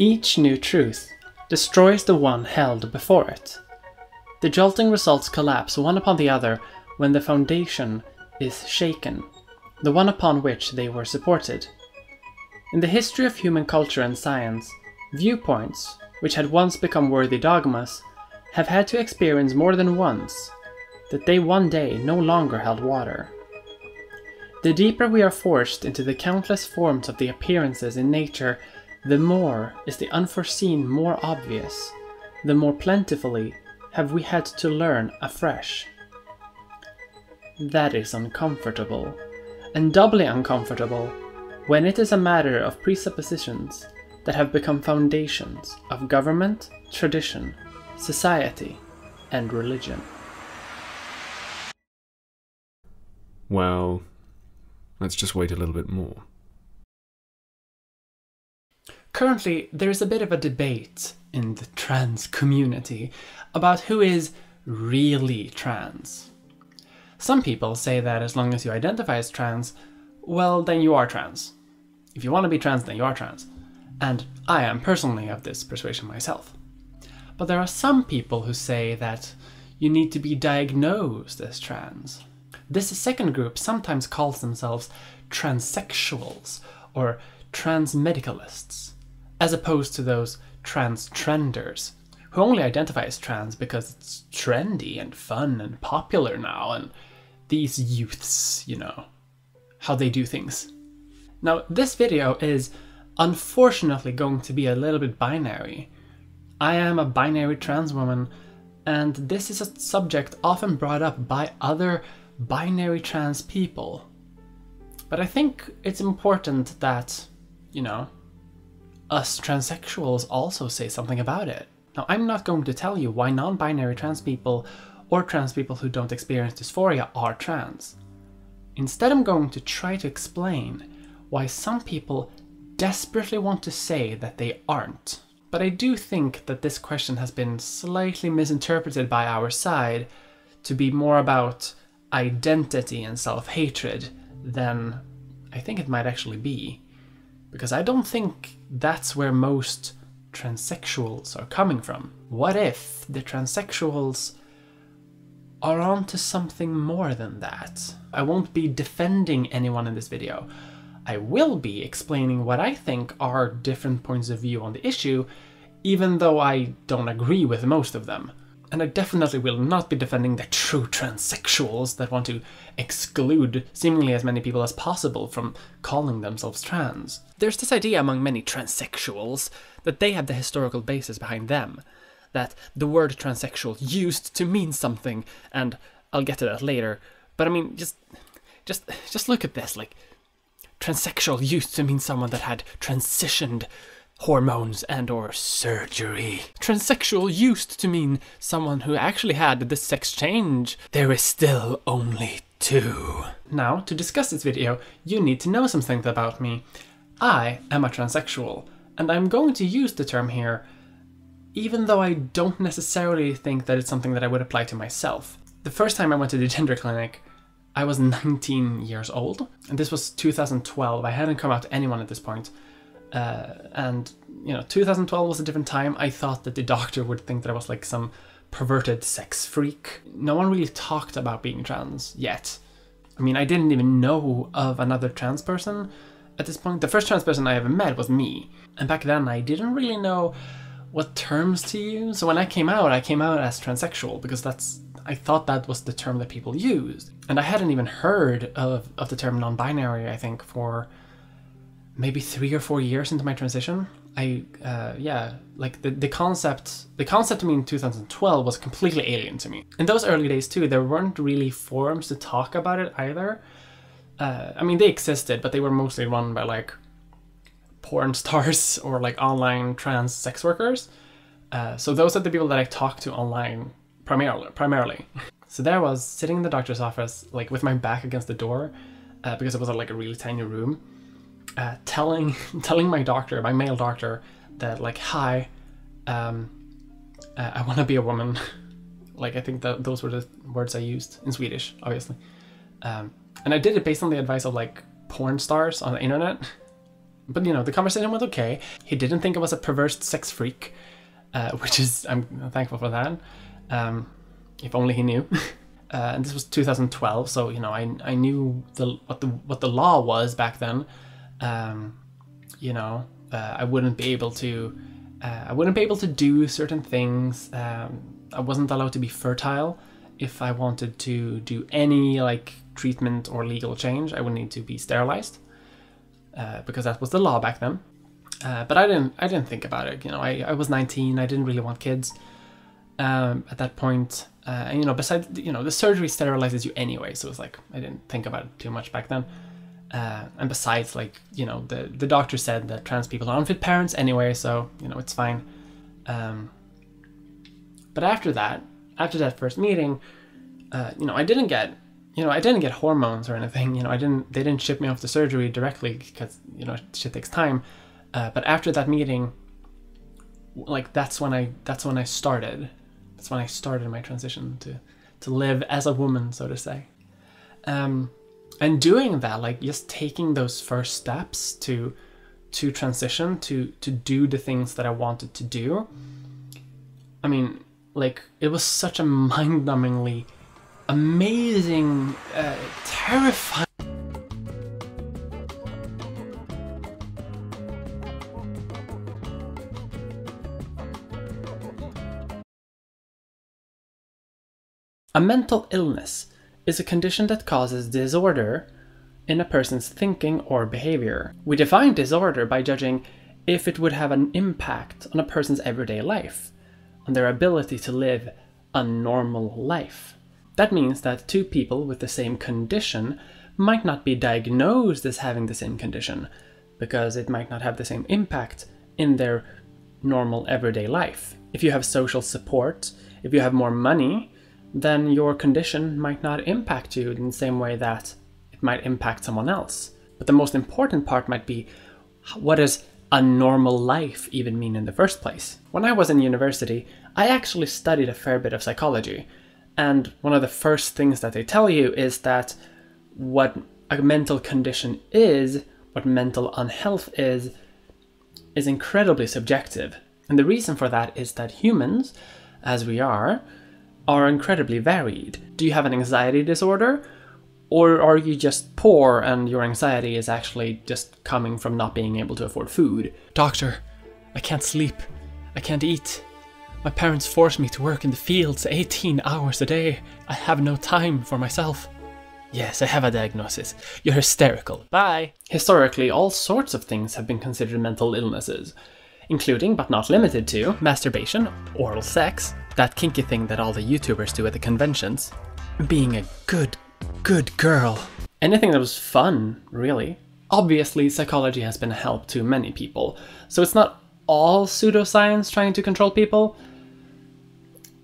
Each new truth destroys the one held before it. The jolting results collapse one upon the other when the foundation is shaken, the one upon which they were supported. In the history of human culture and science, viewpoints, which had once become worthy dogmas, have had to experience more than once that they one day no longer held water. The deeper we are forced into the countless forms of the appearances in nature, the more is the unforeseen more obvious, the more plentifully have we had to learn afresh. That is uncomfortable, and doubly uncomfortable when it is a matter of presuppositions that have become foundations of government, tradition, society, and religion. Well, let's just wait a little bit more. Currently, there is a bit of a debate in the trans community about who is really trans. Some people say that as long as you identify as trans, well, then you are trans. If you want to be trans, then you are trans. And I am personally of this persuasion myself. But there are some people who say that you need to be diagnosed as trans. This second group sometimes calls themselves transsexuals or transmedicalists, as opposed to those transtrenders who only identify as trans because it's trendy and fun and popular now, and these youths, you know, how they do things. Now, this video is unfortunately going to be a little bit binary. I am a binary trans woman, and this is a subject often brought up by other binary trans people. But I think it's important that, you know, us transsexuals also say something about it. Now, I'm not going to tell you why non binary trans people or trans people who don't experience dysphoria are trans. Instead, I'm going to try to explain why some people desperately want to say that they aren't. But I do think that this question has been slightly misinterpreted by our side to be more about identity and self hatred than I think it might actually be. Because I don't think that's where most transsexuals are coming from. What if the transsexuals are onto something more than that? I won't be defending anyone in this video. I will be explaining what I think are different points of view on the issue, even though I don't agree with most of them. And I definitely will not be defending the true transsexuals that want to exclude seemingly as many people as possible from calling themselves trans. There's this idea among many transsexuals that they have the historical basis behind them, that the word transsexual used to mean something, and I'll get to that later. But I mean, just, just, just look at this. Like, transsexual used to mean someone that had transitioned hormones and or surgery. Transsexual used to mean someone who actually had the sex change. There is still only two. Now, to discuss this video, you need to know something about me. I am a transsexual, and I'm going to use the term here even though I don't necessarily think that it's something that I would apply to myself. The first time I went to the gender clinic, I was 19 years old, and this was 2012. I hadn't come out to anyone at this point. Uh, and you know 2012 was a different time. I thought that the doctor would think that i was like some perverted sex freak. No one really talked about being trans yet. I mean i didn't even know of another trans person at this point. The first trans person i ever met was me. And back then i didn't really know what terms to use. So when i came out i came out as transsexual because that's i thought that was the term that people used. And i hadn't even heard of, of the term non-binary i think for maybe three or four years into my transition i uh, yeah like the, the concept the concept to me in 2012 was completely alien to me. In those early days too there weren't really forums to talk about it either. Uh, i mean they existed but they were mostly run by like porn stars or like online trans sex workers. Uh, so those are the people that i talked to online primarily primarily. So there I was sitting in the doctor's office like with my back against the door uh, because it was like a really tiny room uh, telling telling my doctor, my male doctor, that like, hi, um, uh, I want to be a woman. like I think that those were the words I used in Swedish, obviously. Um, and I did it based on the advice of like porn stars on the internet. but you know, the conversation went okay. He didn't think I was a perverse sex freak, uh, which is I'm thankful for that. Um, if only he knew. uh, and this was 2012, so you know, I I knew the what the what the law was back then. Um, you know, uh, I wouldn't be able to. Uh, I wouldn't be able to do certain things. Um, I wasn't allowed to be fertile if I wanted to do any like treatment or legal change. I would need to be sterilized uh, because that was the law back then. Uh, but I didn't. I didn't think about it. You know, I, I was 19. I didn't really want kids um, at that point. Uh, and you know, besides, you know, the surgery sterilizes you anyway, so it's like I didn't think about it too much back then. Uh, and besides, like you know, the the doctor said that trans people are unfit parents anyway, so you know it's fine. Um, but after that, after that first meeting, uh, you know, I didn't get, you know, I didn't get hormones or anything. You know, I didn't. They didn't ship me off to surgery directly because you know shit takes time. Uh, but after that meeting, like that's when I that's when I started. That's when I started my transition to to live as a woman, so to say. Um, and doing that, like just taking those first steps to to transition to to do the things that I wanted to do. I mean, like it was such a mind-numbingly amazing, uh, terrifying. A mental illness is a condition that causes disorder in a person's thinking or behavior. We define disorder by judging if it would have an impact on a person's everyday life, on their ability to live a normal life. That means that two people with the same condition might not be diagnosed as having the same condition, because it might not have the same impact in their normal everyday life. If you have social support, if you have more money, then your condition might not impact you in the same way that it might impact someone else. But the most important part might be what does a normal life even mean in the first place? When I was in university, I actually studied a fair bit of psychology. And one of the first things that they tell you is that what a mental condition is, what mental unhealth is, is incredibly subjective. And the reason for that is that humans, as we are, are incredibly varied. Do you have an anxiety disorder? Or are you just poor and your anxiety is actually just coming from not being able to afford food? Doctor, I can't sleep. I can't eat. My parents force me to work in the fields 18 hours a day. I have no time for myself. Yes, I have a diagnosis. You're hysterical. Bye. Historically, all sorts of things have been considered mental illnesses, including but not limited to masturbation, oral sex, that kinky thing that all the YouTubers do at the conventions, being a good, good girl. Anything that was fun, really. Obviously, psychology has been a help to many people, so it's not all pseudoscience trying to control people,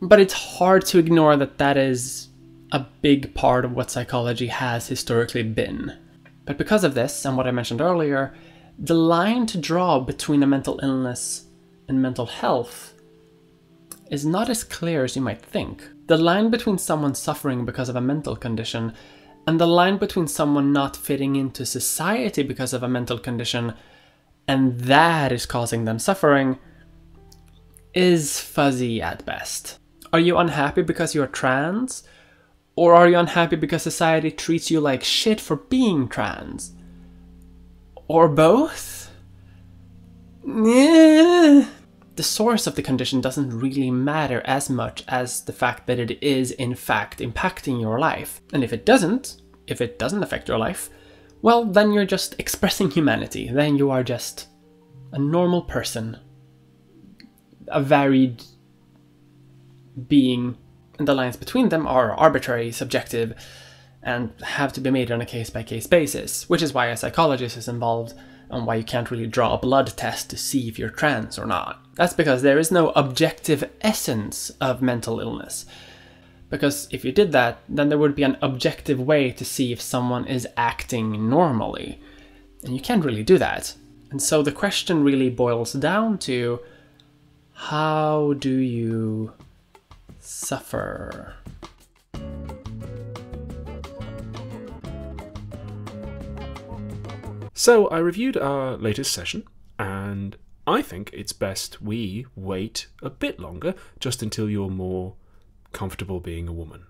but it's hard to ignore that that is a big part of what psychology has historically been. But because of this, and what I mentioned earlier, the line to draw between a mental illness and mental health is not as clear as you might think. The line between someone suffering because of a mental condition and the line between someone not fitting into society because of a mental condition and that is causing them suffering is fuzzy at best. Are you unhappy because you're trans? Or are you unhappy because society treats you like shit for being trans? Or both? The source of the condition doesn't really matter as much as the fact that it is in fact impacting your life. And if it doesn't, if it doesn't affect your life, well, then you're just expressing humanity. Then you are just a normal person, a varied being, and the lines between them are arbitrary, subjective, and have to be made on a case by case basis, which is why a psychologist is involved and why you can't really draw a blood test to see if you're trans or not. That's because there is no objective essence of mental illness. Because if you did that, then there would be an objective way to see if someone is acting normally. And you can't really do that. And so the question really boils down to how do you suffer? So I reviewed our latest session, and I think it's best we wait a bit longer just until you're more comfortable being a woman.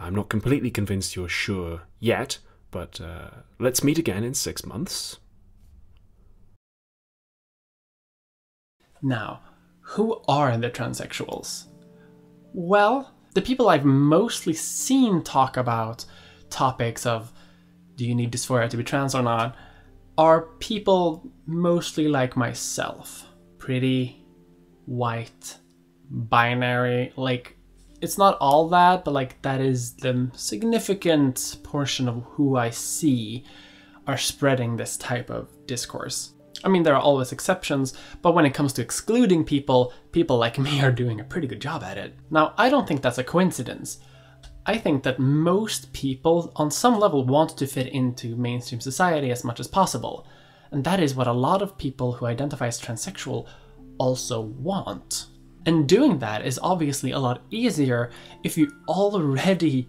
I'm not completely convinced you're sure yet, but uh, let's meet again in six months. Now, who are the transsexuals? Well, the people I've mostly seen talk about topics of do you need dysphoria to be trans or not are people mostly like myself. Pretty, white, binary, like it's not all that, but like that is the significant portion of who I see are spreading this type of discourse. I mean, there are always exceptions, but when it comes to excluding people, people like me are doing a pretty good job at it. Now, I don't think that's a coincidence. I think that most people, on some level, want to fit into mainstream society as much as possible. And that is what a lot of people who identify as transsexual also want. And doing that is obviously a lot easier if you already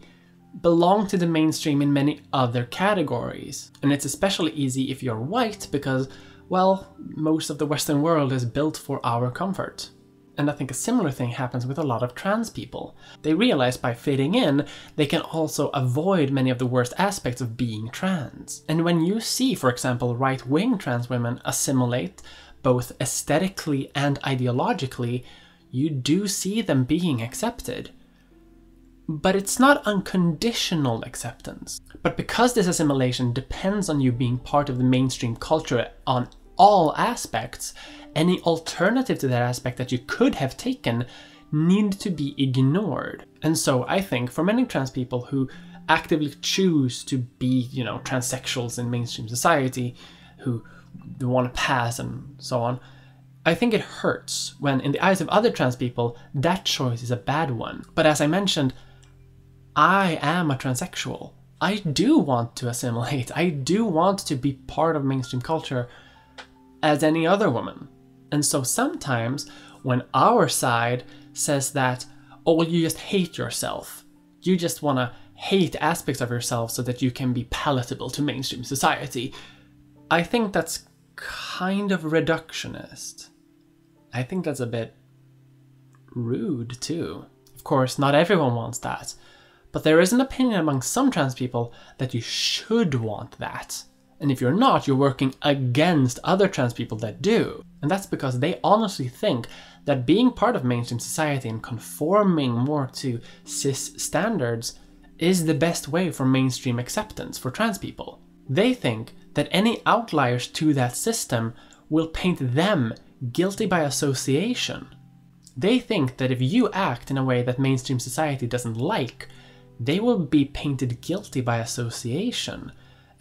belong to the mainstream in many other categories. And it's especially easy if you're white because, well, most of the Western world is built for our comfort. And I think a similar thing happens with a lot of trans people. They realize by fitting in, they can also avoid many of the worst aspects of being trans. And when you see, for example, right wing trans women assimilate, both aesthetically and ideologically, you do see them being accepted. But it's not unconditional acceptance. But because this assimilation depends on you being part of the mainstream culture on all aspects, any alternative to that aspect that you could have taken need to be ignored. And so I think for many trans people who actively choose to be, you know, transsexuals in mainstream society, who want to pass and so on, I think it hurts when, in the eyes of other trans people, that choice is a bad one. But as I mentioned, I am a transsexual. I do want to assimilate. I do want to be part of mainstream culture as any other woman. And so sometimes when our side says that, oh, well, you just hate yourself, you just want to hate aspects of yourself so that you can be palatable to mainstream society, I think that's kind of reductionist. I think that's a bit rude too. Of course, not everyone wants that, but there is an opinion among some trans people that you should want that. And if you're not, you're working against other trans people that do. And that's because they honestly think that being part of mainstream society and conforming more to cis standards is the best way for mainstream acceptance for trans people. They think that any outliers to that system will paint them guilty by association. They think that if you act in a way that mainstream society doesn't like, they will be painted guilty by association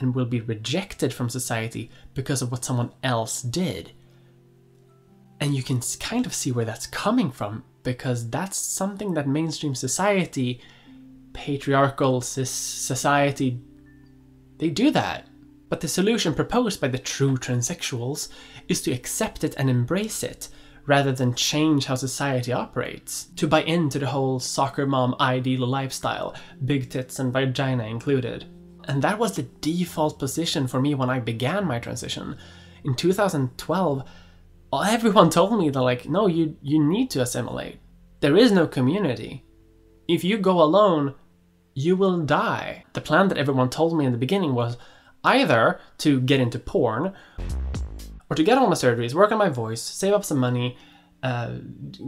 and will be rejected from society because of what someone else did. And you can kind of see where that's coming from because that's something that mainstream society, patriarchal society, they do that. But the solution proposed by the true transsexuals is to accept it and embrace it, rather than change how society operates. To buy into the whole soccer mom ideal lifestyle, big tits and vagina included. And that was the default position for me when I began my transition. In 2012, everyone told me that like, no, you, you need to assimilate. There is no community. If you go alone, you will die. The plan that everyone told me in the beginning was either to get into porn, or to get all my surgeries, work on my voice, save up some money, uh,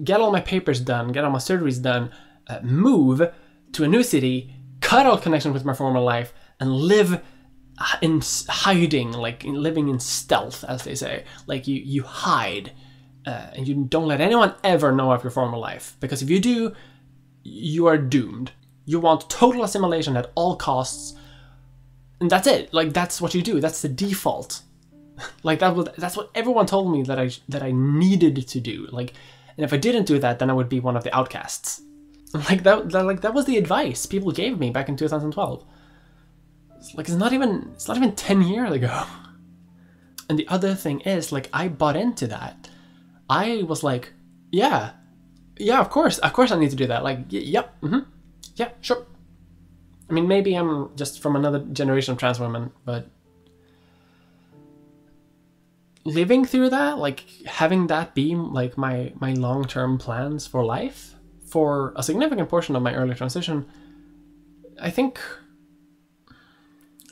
get all my papers done, get all my surgeries done, uh, move to a new city, cut all connection with my former life, and live in hiding, like living in stealth, as they say. Like you, you hide, uh, and you don't let anyone ever know of your former life, because if you do, you are doomed. You want total assimilation at all costs, and that's it. Like that's what you do. That's the default. like that was that's what everyone told me that I that I needed to do. Like, and if I didn't do that, then I would be one of the outcasts. Like that, that like that was the advice people gave me back in 2012. It's like it's not even it's not even 10 years ago. And the other thing is like I bought into that. I was like, yeah. Yeah, of course. Of course I need to do that. Like, yep. Mm-hmm. Yeah, sure. I mean, maybe I'm just from another generation of trans women, but living through that, like having that be like my my long-term plans for life for a significant portion of my early transition, I think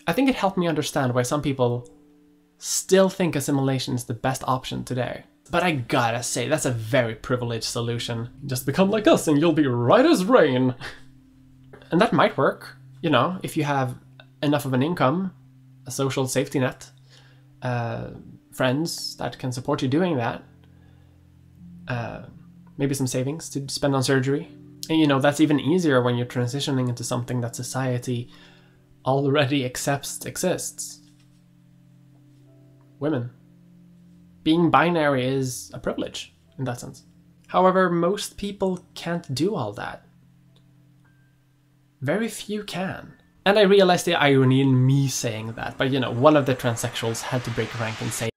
I think it helped me understand why some people still think assimilation is the best option today. But I gotta say, that's a very privileged solution. Just become like us and you'll be right as rain. And that might work, you know, if you have enough of an income, a social safety net, uh, friends that can support you doing that, uh, maybe some savings to spend on surgery. And, you know, that's even easier when you're transitioning into something that society already accepts exists. Women. Being binary is a privilege in that sense. However, most people can't do all that. Very few can. And I realize the irony in me saying that, but you know, one of the transsexuals had to break rank and say,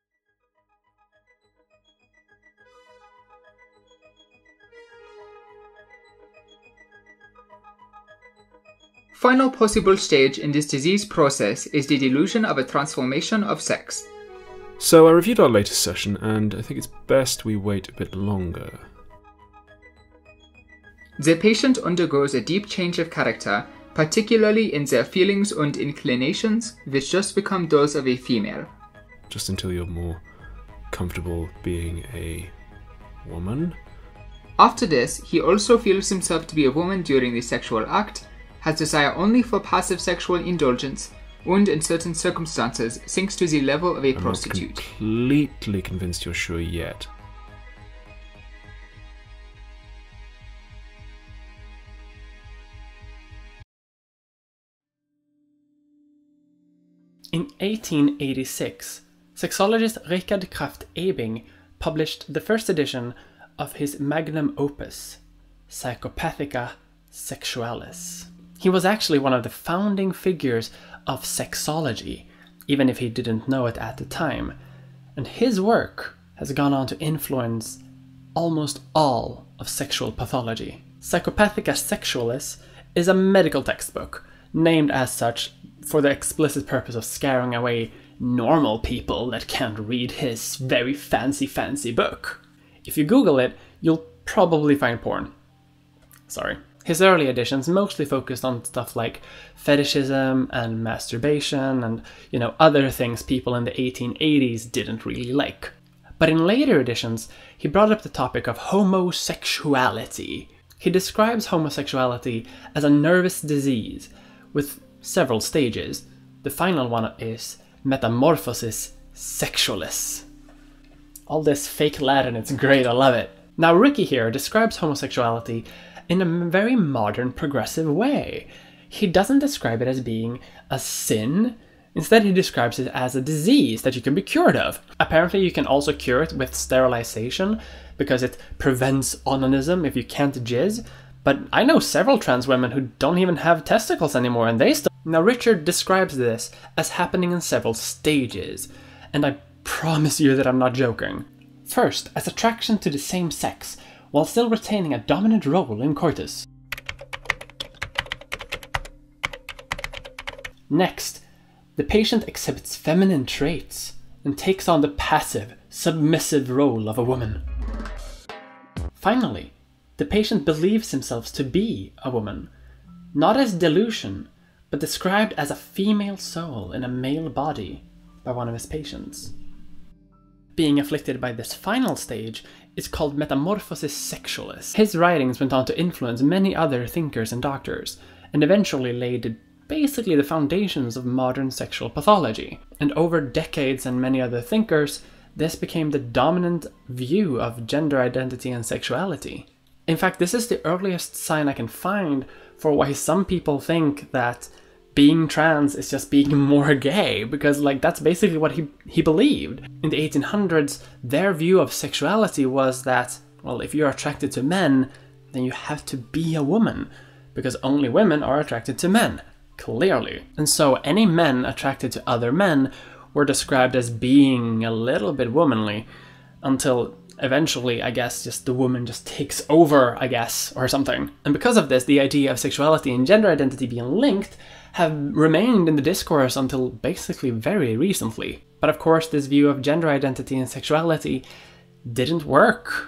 Final possible stage in this disease process is the delusion of a transformation of sex. So I reviewed our latest session, and I think it's best we wait a bit longer. The patient undergoes a deep change of character, particularly in their feelings and inclinations, which just become those of a female. Just until you're more comfortable being a woman. After this, he also feels himself to be a woman during the sexual act, has desire only for passive sexual indulgence, and in certain circumstances sinks to the level of a I'm prostitute. not completely convinced you're sure yet. In 1886, sexologist Richard Kraft Ebing published the first edition of his magnum opus, Psychopathia Sexualis. He was actually one of the founding figures of sexology, even if he didn't know it at the time, and his work has gone on to influence almost all of sexual pathology. Psychopathia Sexualis is a medical textbook, named as such for the explicit purpose of scaring away normal people that can't read his very fancy, fancy book. If you Google it, you'll probably find porn. Sorry. His early editions mostly focused on stuff like fetishism and masturbation and, you know, other things people in the 1880s didn't really like. But in later editions, he brought up the topic of homosexuality. He describes homosexuality as a nervous disease with several stages. The final one is metamorphosis sexualis. All this fake Latin, it's great, I love it. Now, Ricky here describes homosexuality in a very modern, progressive way. He doesn't describe it as being a sin, instead, he describes it as a disease that you can be cured of. Apparently, you can also cure it with sterilization because it prevents onanism if you can't jizz. But I know several trans women who don't even have testicles anymore and they still. Now, Richard describes this as happening in several stages, and I promise you that I'm not joking. First, as attraction to the same sex, while still retaining a dominant role in coitus. Next, the patient exhibits feminine traits and takes on the passive, submissive role of a woman. Finally, the patient believes himself to be a woman, not as delusion, but described as a female soul in a male body by one of his patients. Being afflicted by this final stage is called metamorphosis sexualis. His writings went on to influence many other thinkers and doctors, and eventually laid basically the foundations of modern sexual pathology. And over decades and many other thinkers, this became the dominant view of gender identity and sexuality. In fact, this is the earliest sign I can find for why some people think that being trans is just being more gay because like that's basically what he he believed. In the 1800s, their view of sexuality was that well, if you're attracted to men, then you have to be a woman because only women are attracted to men, clearly. And so any men attracted to other men were described as being a little bit womanly until eventually, I guess, just the woman just takes over, I guess, or something. And because of this, the idea of sexuality and gender identity being linked have remained in the discourse until basically very recently. But of course, this view of gender identity and sexuality didn't work.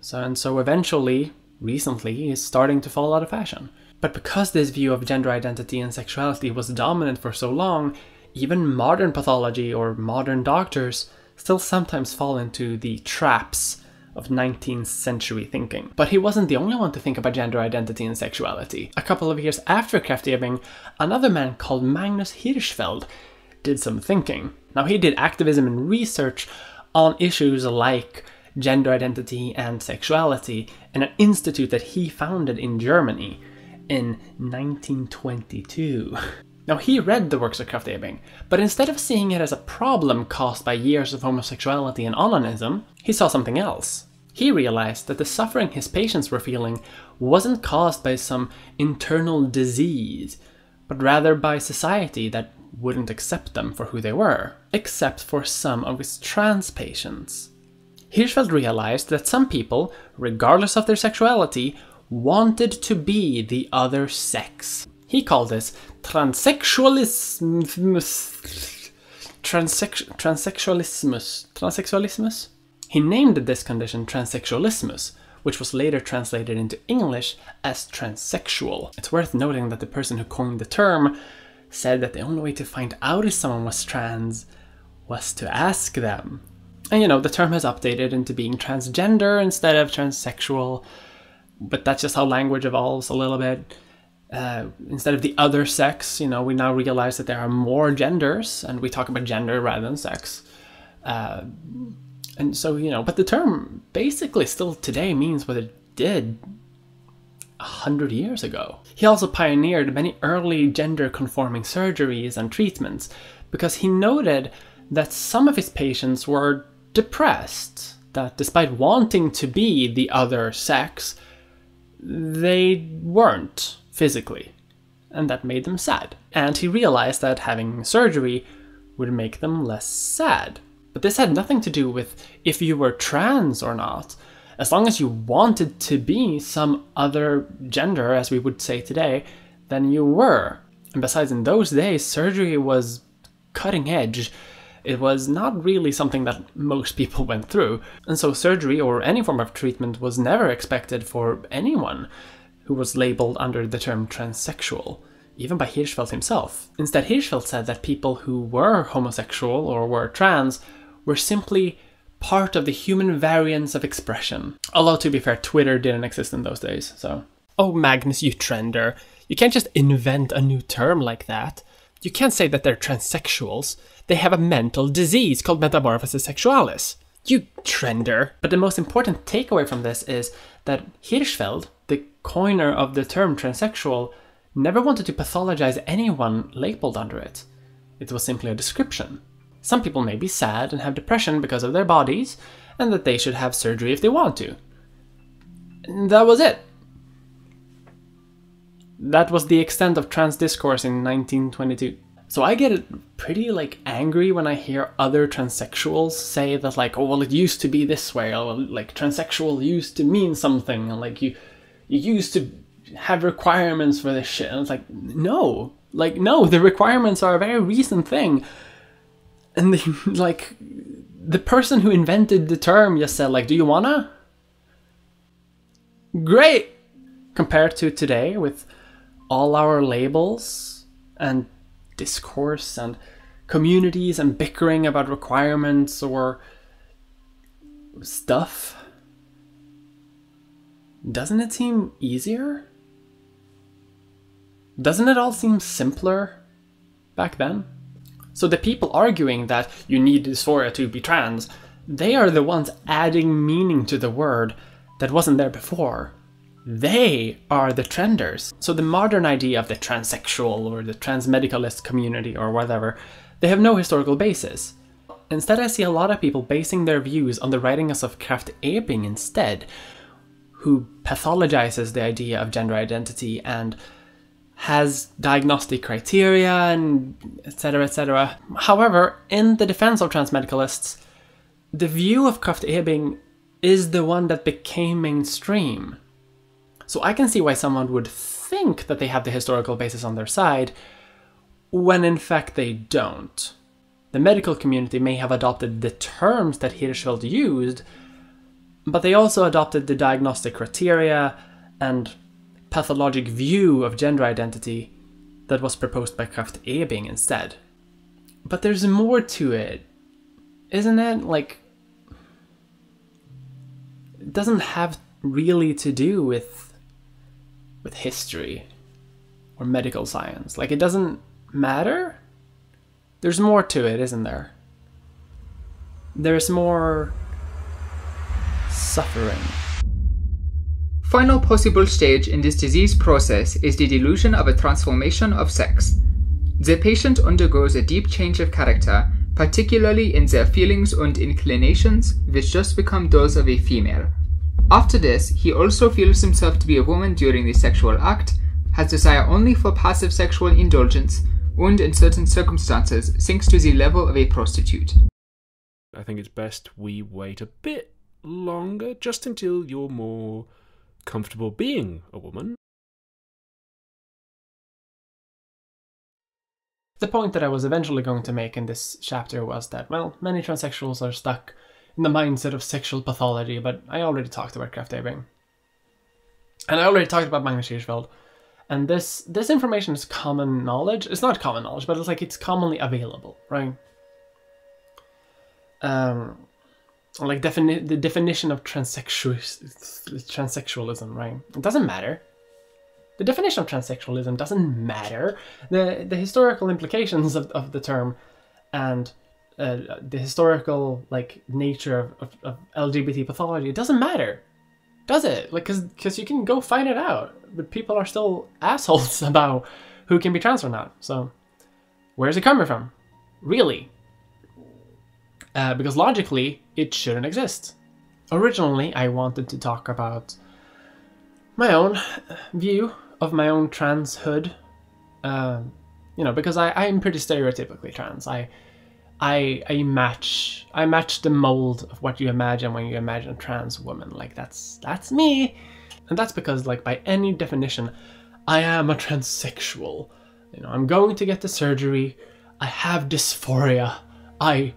So, and so eventually, recently, is starting to fall out of fashion. But because this view of gender identity and sexuality was dominant for so long, even modern pathology or modern doctors still sometimes fall into the traps of 19th century thinking. But he wasn't the only one to think about gender identity and sexuality. A couple of years after Krafft-Ebing, another man called Magnus Hirschfeld did some thinking. Now, he did activism and research on issues like gender identity and sexuality in an institute that he founded in Germany in 1922. Now, he read the works of Krafft-Ebing, but instead of seeing it as a problem caused by years of homosexuality and onanism, he saw something else. He realized that the suffering his patients were feeling wasn't caused by some internal disease, but rather by society that wouldn't accept them for who they were, except for some of his trans patients. Hirschfeld realized that some people, regardless of their sexuality, wanted to be the other sex. He called this transsexualism. Transex- transsexualismus. Transsexualismus? He named this condition transsexualismus, which was later translated into English as transsexual. It's worth noting that the person who coined the term said that the only way to find out if someone was trans was to ask them. And you know, the term has updated into being transgender instead of transsexual, but that's just how language evolves a little bit uh, instead of the other sex, you know, we now realize that there are more genders, and we talk about gender rather than sex. Uh, and so, you know, but the term basically still today means what it did a hundred years ago. He also pioneered many early gender conforming surgeries and treatments because he noted that some of his patients were depressed, that despite wanting to be the other sex, they weren't physically, and that made them sad. And he realized that having surgery would make them less sad. But this had nothing to do with if you were trans or not. As long as you wanted to be some other gender, as we would say today, then you were. And besides, in those days, surgery was cutting edge. It was not really something that most people went through. And so, surgery or any form of treatment was never expected for anyone who was labeled under the term transsexual, even by Hirschfeld himself. Instead, Hirschfeld said that people who were homosexual or were trans were simply part of the human variance of expression. Although, to be fair, Twitter didn't exist in those days, so. Oh, Magnus, you trender. You can't just invent a new term like that. You can't say that they're transsexuals. They have a mental disease called metamorphosis sexualis. You trender. But the most important takeaway from this is that Hirschfeld coiner of the term transsexual never wanted to pathologize anyone labeled under it. It was simply a description. Some people may be sad and have depression because of their bodies, and that they should have surgery if they want to. And that was it. That was the extent of trans discourse in 1922. So I get pretty like angry when I hear other transsexuals say that like, oh well, it used to be this way, or like transsexual used to mean something, and like you you used to have requirements for this shit. And it's like, no, like, no, the requirements are a very recent thing. And the, like, the person who invented the term just said, like, do you wanna? Great! Compared to today, with all our labels and discourse and communities and bickering about requirements or stuff doesn't it seem easier? Doesn't it all seem simpler back then? So the people arguing that you need dysphoria to be trans, they are the ones adding meaning to the word that wasn't there before. They are the trenders. So the modern idea of the transsexual or the transmedicalist community or whatever, they have no historical basis. Instead, I see a lot of people basing their views on the writings of Krafft-Ebing instead, who pathologizes the idea of gender identity and has diagnostic criteria and etc etc. However, in the defense of transmedicalists, the view of Krafft-Ebing is the one that became mainstream. So I can see why someone would think that they have the historical basis on their side when in fact they don't. The medical community may have adopted the terms that Hirschfeld used, but they also adopted the diagnostic criteria and pathologic view of gender identity that was proposed by Krafft-Ebing instead. But there's more to it, isn't it? Like, it doesn't have really to do with with history or medical science. Like, it doesn't matter. There's more to it, isn't there? There's more suffering. Final possible stage in this disease process is the delusion of a transformation of sex. The patient undergoes a deep change of character, particularly in their feelings and inclinations, which just become those of a female. After this, he also feels himself to be a woman during the sexual act, has desire only for passive sexual indulgence, and in certain circumstances sinks to the level of a prostitute. I think it's best we wait a bit longer, just until you're more comfortable being a woman. The point that I was eventually going to make in this chapter was that, well, many transsexuals are stuck in the mindset of sexual pathology, but I already talked about Krafft-Ebing. And I already talked about Magnus Hirschfeld. And this this information is common knowledge. It's not common knowledge, but it's like it's commonly available, right? Um, like defini- the definition of transsexual transsexualism, right? It doesn't matter. The definition of transsexualism doesn't matter. The the historical implications of, of the term and uh, the historical like nature of, of, of LGBT pathology, it doesn't matter. Does it? Like, cause, cause you can go find it out, but people are still assholes about who can be trans or not. So, where's it coming from? Really? Uh, because logically, it shouldn't exist. Originally, I wanted to talk about my own view of my own transhood. Um, you know, because I, I'm pretty stereotypically trans. I I I match I match the mold of what you imagine when you imagine a trans woman. Like that's that's me. And that's because like by any definition, I am a transsexual. You know, I'm going to get the surgery. I have dysphoria. I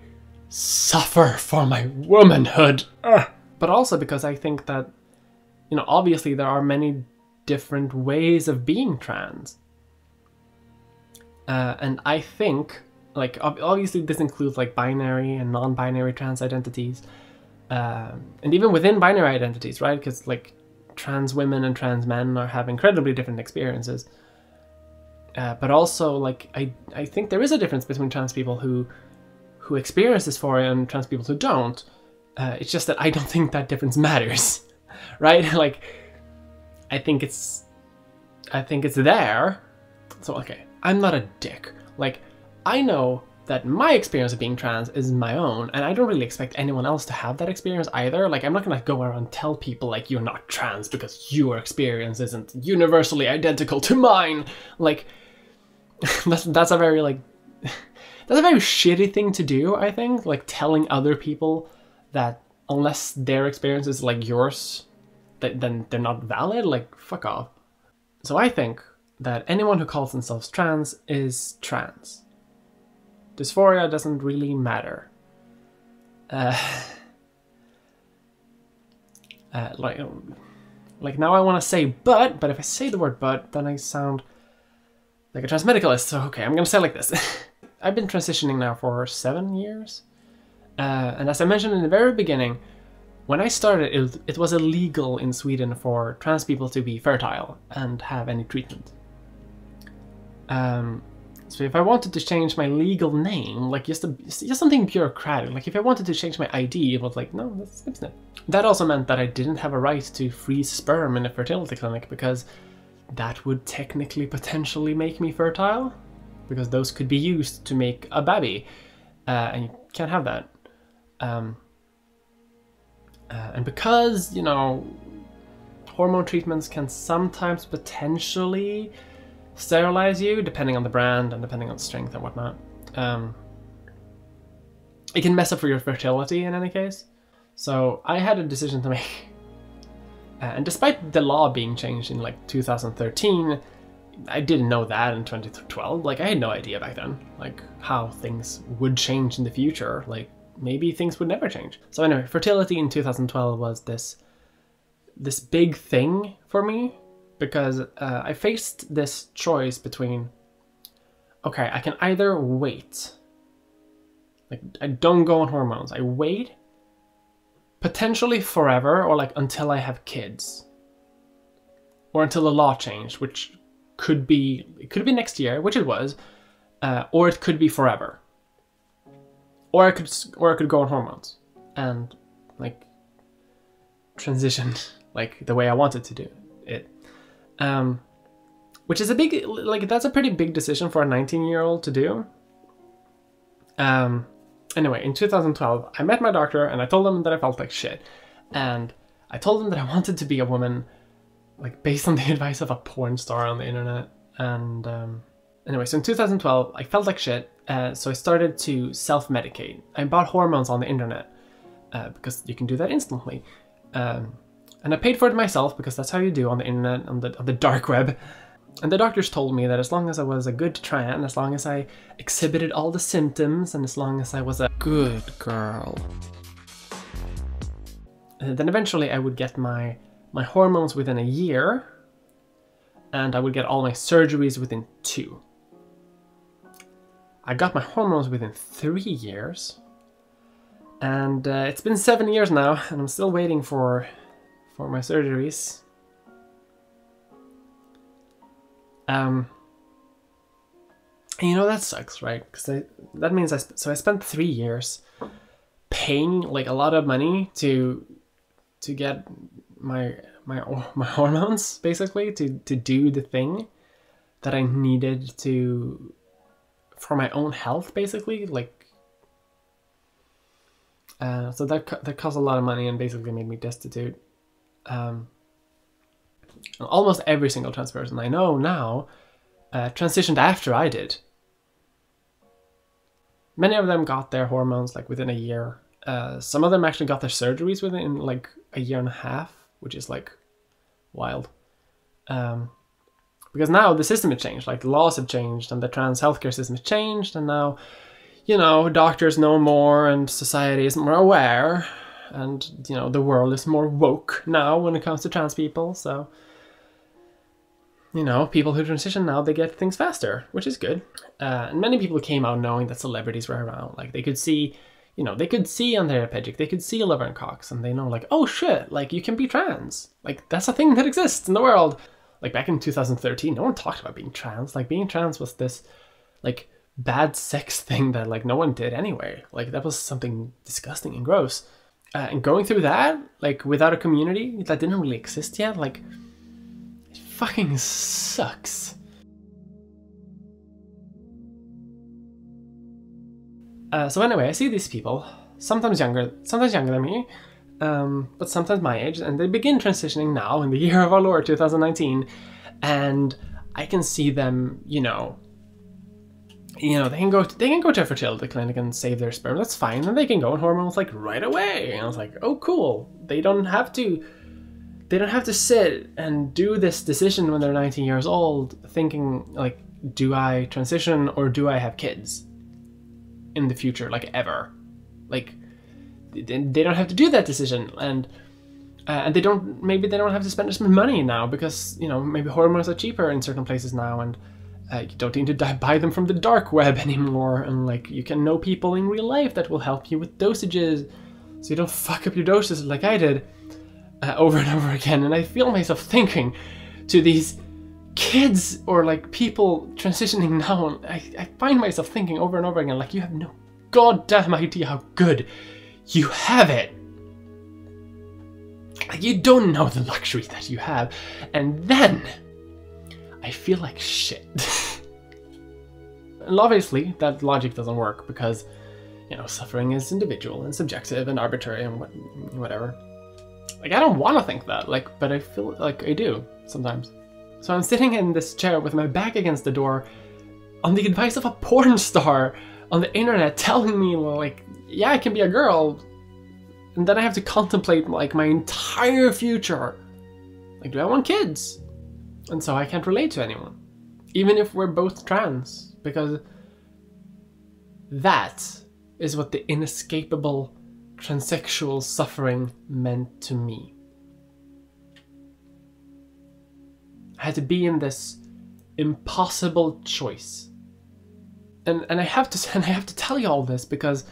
suffer for my womanhood. Ugh. But also because I think that you know, obviously there are many different ways of being trans. Uh, and I think like obviously this includes like binary and non-binary trans identities um, and even within binary identities right because like trans women and trans men are have incredibly different experiences uh, but also like I, I think there is a difference between trans people who who experience dysphoria and trans people who don't uh, it's just that i don't think that difference matters right like i think it's i think it's there so okay i'm not a dick like I know that my experience of being trans is my own, and I don't really expect anyone else to have that experience either. Like, I'm not gonna go around and tell people, like, you're not trans because your experience isn't universally identical to mine. Like, that's, that's a very, like, that's a very shitty thing to do, I think. Like, telling other people that unless their experience is like yours, that, then they're not valid. Like, fuck off. So I think that anyone who calls themselves trans is trans dysphoria doesn't really matter. Uh, uh, like, like now I want to say but, but if I say the word but, then I sound like a transmedicalist. So okay, I'm gonna say like this. I've been transitioning now for seven years, uh, and as I mentioned in the very beginning, when I started, it, it was illegal in Sweden for trans people to be fertile and have any treatment. Um, so if I wanted to change my legal name, like just a, just something bureaucratic, like if I wanted to change my ID, it was like, no, that's Snip That also meant that I didn't have a right to freeze sperm in a fertility clinic because that would technically potentially make me fertile because those could be used to make a baby, uh, and you can't have that. Um, uh, and because you know, hormone treatments can sometimes potentially sterilize you, depending on the brand and depending on strength and whatnot. Um, it can mess up for your fertility in any case. So I had a decision to make. Uh, and despite the law being changed in like 2013, I didn't know that in 2012. Like I had no idea back then, like how things would change in the future. Like maybe things would never change. So anyway, fertility in 2012 was this this big thing for me because uh, I faced this choice between okay, I can either wait, like I don't go on hormones, I wait potentially forever or like until I have kids. Or until the law changed, which could be it could be next year, which it was, uh, or it could be forever. Or I could or I could go on hormones and like transition like the way I wanted to do it. Um, which is a big like that's a pretty big decision for a 19 year old to do. Um, anyway, in 2012, I met my doctor and I told him that I felt like shit, and I told him that I wanted to be a woman, like based on the advice of a porn star on the internet. And um, anyway, so in 2012, I felt like shit, uh, so I started to self-medicate. I bought hormones on the internet uh, because you can do that instantly. Um, and I paid for it myself because that's how you do on the internet, on the, on the dark web. And the doctors told me that as long as I was a good trans, as long as I exhibited all the symptoms, and as long as I was a good girl, then eventually I would get my my hormones within a year, and I would get all my surgeries within two. I got my hormones within three years, and uh, it's been seven years now, and I'm still waiting for for my surgeries. Um, and you know that sucks, right? Because that means I so I spent three years paying like a lot of money to to get my my my hormones basically to to do the thing that I needed to for my own health basically like uh, so that that cost a lot of money and basically made me destitute um, almost every single trans person I know now uh, transitioned after I did. Many of them got their hormones like within a year. Uh, some of them actually got their surgeries within like a year and a half, which is like wild. Um, because now the system has changed, like the laws have changed, and the trans healthcare system has changed, and now, you know, doctors know more, and society is more aware, and you know, the world is more woke now when it comes to trans people. So, you know, people who transition now they get things faster, which is good. Uh, and many people came out knowing that celebrities were around. Like they could see, you know, they could see Andrea Pejic, they could see Laverne Cox, and they know like, oh shit, like you can be trans. Like that's a thing that exists in the world. Like back in 2013, no one talked about being trans. Like being trans was this, like bad sex thing that like no one did anyway. Like that was something disgusting and gross. Uh, and going through that, like without a community that didn't really exist yet, like it fucking sucks. Uh, so anyway, I see these people, sometimes younger, sometimes younger than me, um, but sometimes my age, and they begin transitioning now in the year of our Lord 2019, and I can see them, you know, you know, they can go to, they can go to a fertility clinic and save their sperm. That's fine, and they can go on hormones like right away. And I was like, oh, cool. They don't have to. They don't have to sit and do this decision when they're 19 years old, thinking like, do I transition or do I have kids in the future, like ever? Like, they don't have to do that decision, and uh, and they don't maybe they don't have to spend as much money now because you know maybe hormones are cheaper in certain places now, and uh, you don't need to buy them from the dark web anymore, and like you can know people in real life that will help you with dosages, so you don't fuck up your doses like I did uh, over and over again. And I feel myself thinking to these kids or like people transitioning now, I, I find myself thinking over and over again, like you have no goddamn idea how good you have it. Like you don't know the luxury that you have, and then I feel like shit. and obviously, that logic doesn't work because, you know, suffering is individual and subjective and arbitrary and what, whatever. Like, I don't want to think that, like, but I feel like I do sometimes. So I'm sitting in this chair with my back against the door on the advice of a porn star on the internet telling me like, yeah, I can be a girl, and then I have to contemplate like my entire future. Like, do I want kids? And so I can't relate to anyone, even if we're both trans, because that is what the inescapable transsexual suffering meant to me. Had to be in this impossible choice. And and I have to and I have to tell you all this because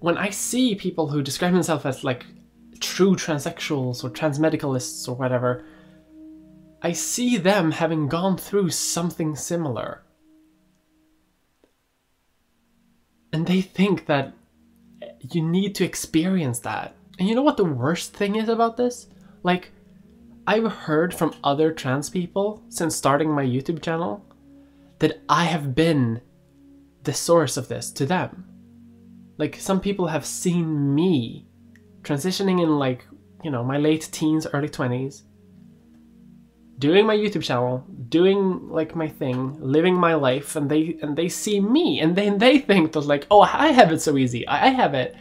when I see people who describe themselves as like true transsexuals or transmedicalists or whatever, I see them having gone through something similar. And they think that you need to experience that. And you know what the worst thing is about this? Like, I've heard from other trans people since starting my YouTube channel that I have been the source of this to them. Like, some people have seen me transitioning in, like, you know, my late teens, early 20s, doing my YouTube channel, doing like my thing, living my life, and they and they see me, and then they think that like, oh, I have it so easy. I have it.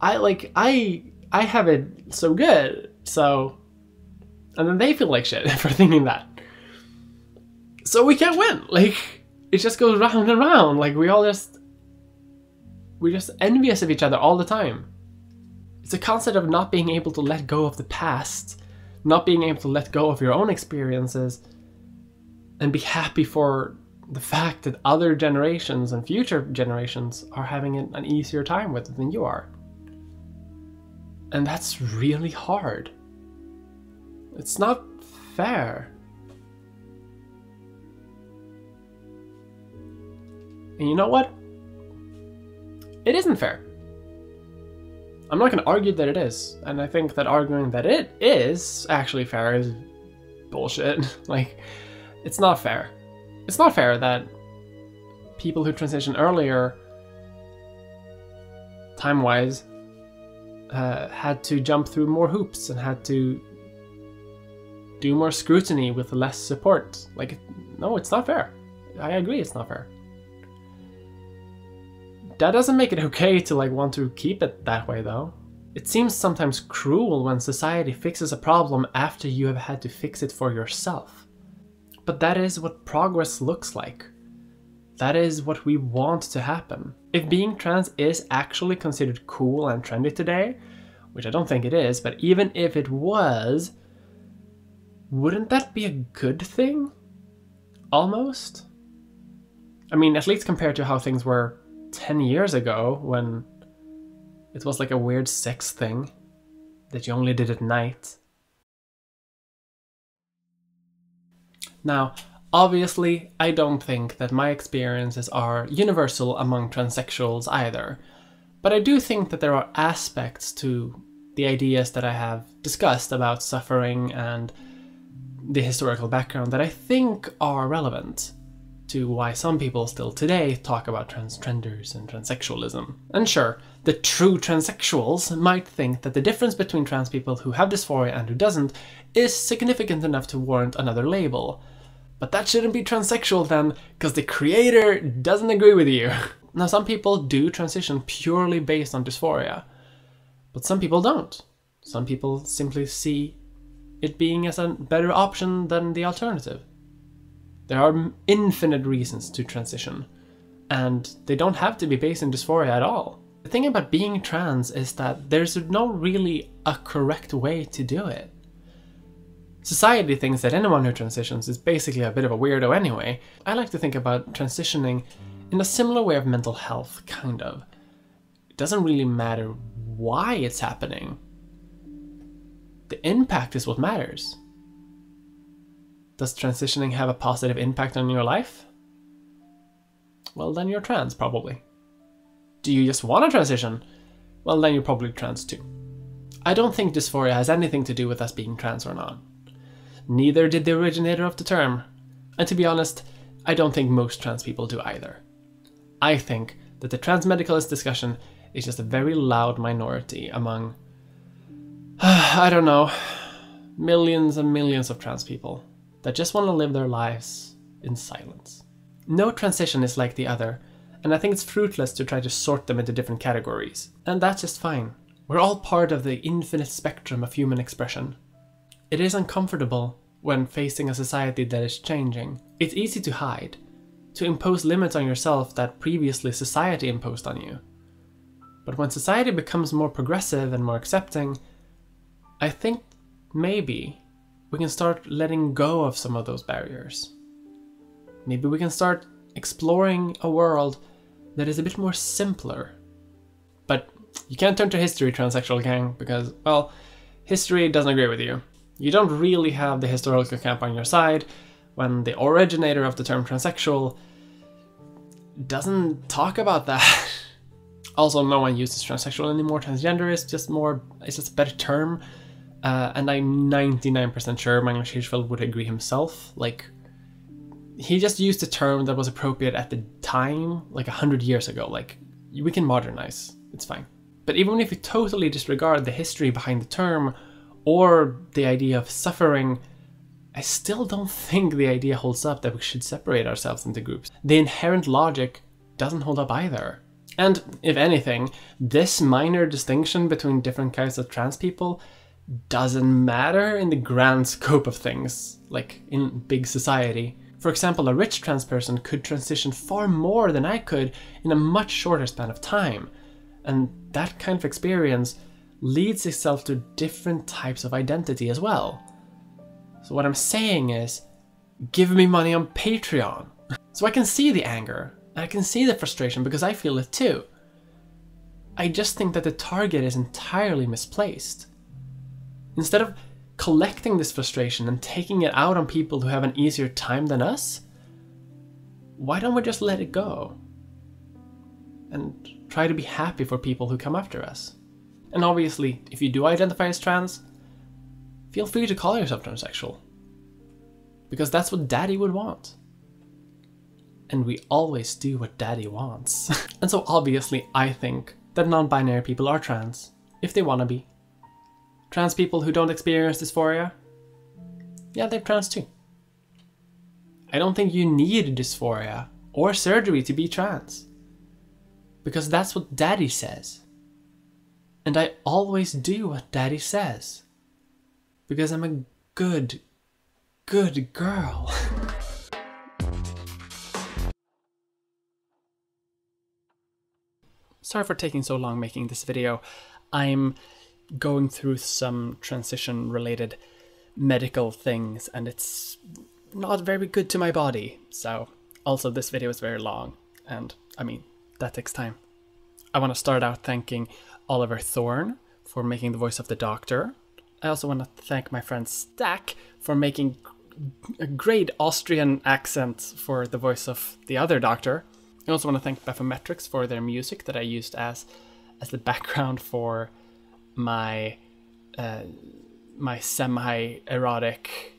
I like I I have it so good. So and then they feel like shit for thinking that. So we can't win. Like it just goes round and round. Like we all just we're just envious of each other all the time. It's a concept of not being able to let go of the past, not being able to let go of your own experiences, and be happy for the fact that other generations and future generations are having an easier time with it than you are. And that's really hard. It's not fair. And you know what? It isn't fair. I'm not going to argue that it is. And I think that arguing that it is actually fair is bullshit. like, it's not fair. It's not fair that people who transition earlier, time wise, uh, had to jump through more hoops and had to do more scrutiny with less support. Like, no, it's not fair. I agree, it's not fair. That doesn't make it okay to like want to keep it that way though. It seems sometimes cruel when society fixes a problem after you have had to fix it for yourself. But that is what progress looks like. That is what we want to happen. If being trans is actually considered cool and trendy today, which I don't think it is, but even if it was, wouldn't that be a good thing? Almost? I mean, at least compared to how things were 10 years ago when it was like a weird sex thing that you only did at night. Now, obviously, I don't think that my experiences are universal among transsexuals either, but I do think that there are aspects to the ideas that I have discussed about suffering and the historical background that I think are relevant to why some people still today talk about transgenders and transsexualism. And sure, the true transsexuals might think that the difference between trans people who have dysphoria and who doesn't is significant enough to warrant another label. But that shouldn't be transsexual then, because the creator doesn't agree with you. now, some people do transition purely based on dysphoria, but some people don't. Some people simply see it being as a better option than the alternative. There are infinite reasons to transition, and they don't have to be based in dysphoria at all. The thing about being trans is that there's no really a correct way to do it. Society thinks that anyone who transitions is basically a bit of a weirdo anyway. I like to think about transitioning in a similar way of mental health, kind of. It doesn't really matter why it's happening. The impact is what matters. Does transitioning have a positive impact on your life? Well, then you're trans, probably. Do you just want to transition? Well, then you're probably trans too. I don't think dysphoria has anything to do with us being trans or not. Neither did the originator of the term. And to be honest, I don't think most trans people do either. I think that the transmedicalist discussion is just a very loud minority among, I don't know, millions and millions of trans people that just want to live their lives in silence. No transition is like the other, and I think it's fruitless to try to sort them into different categories. And that's just fine. We're all part of the infinite spectrum of human expression. It is uncomfortable when facing a society that is changing. It's easy to hide, to impose limits on yourself that previously society imposed on you. But when society becomes more progressive and more accepting, I think maybe we can start letting go of some of those barriers. Maybe we can start exploring a world that is a bit more simpler. But you can't turn to history, transsexual gang, because, well, history doesn't agree with you. You don't really have the historical camp on your side when the originator of the term transsexual doesn't talk about that. also, no one uses transsexual anymore. Transgender is just more, it's just a better term. Uh, and I'm 99% sure Magnus Hirschfeld would agree himself. Like, he just used a term that was appropriate at the time, like a hundred years ago. Like, we can modernize, it's fine. But even if we totally disregard the history behind the term or the idea of suffering, I still don't think the idea holds up that we should separate ourselves into groups. The inherent logic doesn't hold up either. And if anything, this minor distinction between different kinds of trans people doesn't matter in the grand scope of things, like in big society. For example, a rich trans person could transition far more than I could in a much shorter span of time. And that kind of experience leads itself to different types of identity as well. So, what I'm saying is, give me money on Patreon. so I can see the anger, and I can see the frustration because I feel it too. I just think that the target is entirely misplaced. Instead of collecting this frustration and taking it out on people who have an easier time than us, why don't we just let it go? And try to be happy for people who come after us. And obviously, if you do identify as trans, feel free to call yourself transsexual. Because that's what daddy would want. And we always do what daddy wants. and so obviously, I think that non binary people are trans, if they wanna be. Trans people who don't experience dysphoria, yeah, they're trans too. I don't think you need dysphoria or surgery to be trans. Because that's what daddy says. And I always do what daddy says. Because I'm a good, good girl. Sorry for taking so long making this video. I'm going through some transition related medical things and it's not very good to my body. So, also, this video is very long, and I mean, that takes time. I want to start out thanking Oliver Thorn for making the voice of the Doctor. I also want to thank my friend Stack for making a great Austrian accent for the voice of the other Doctor. I also want to thank Baphometrix for their music that I used as as the background for my uh, my semi-erotic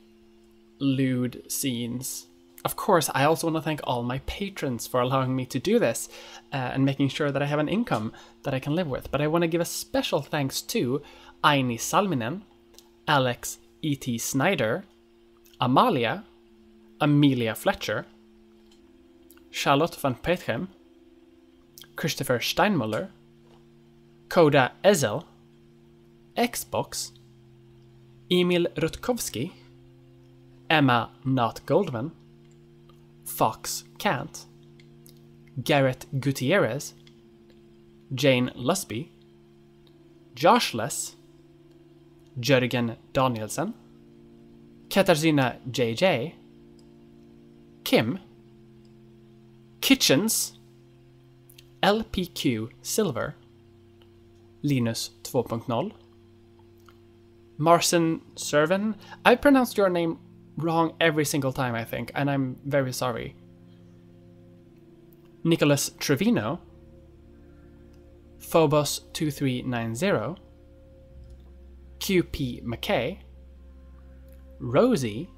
lewd scenes. Of course, I also want to thank all my patrons for allowing me to do this uh, and making sure that I have an income that I can live with. But I want to give a special thanks to Aini Salminen, Alex E.T. Snyder, Amalia, Amelia Fletcher, Charlotte van Peetgem, Christopher Steinmuller, Koda Ezel, Xbox, Emil Rutkowski, Emma Not Goldman, Fox Kant, Garrett Gutierrez, Jane Lusby, Josh Less, Jörgen Danielsen, Katarzyna JJ, Kim, Kitchens, LPQ Silver, Linus 2.0, Marcin Servin. I pronounced your name wrong every single time, I think, and I'm very sorry. Nicholas Trevino, Phobos2390, QP McKay, Rosie,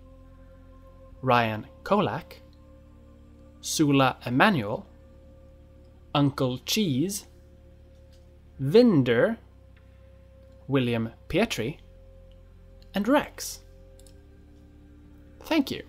Ryan Kolak, Sula Emanuel, Uncle Cheese, Vinder, William Pietri, and Rex. Thank you.